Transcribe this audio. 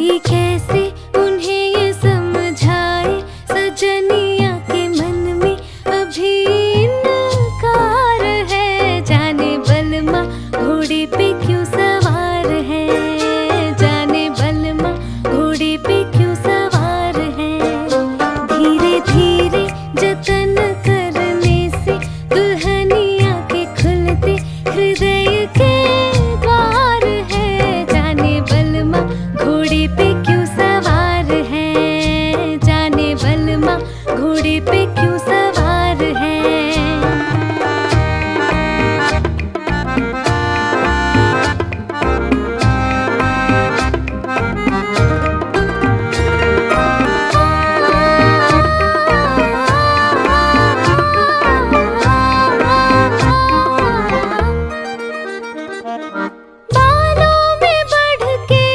कोई कैसे उन्हें ये समझाए, सजनिया के मन में अभी कार है। जाने बलमा, घोड़े पे क्यों सवार है? जाने बलमा, घोड़े पे क्यों सवार है? धीरे धीरे जतन करने से दुल्हनिया के खुलते हृदय के घोड़े पे क्यों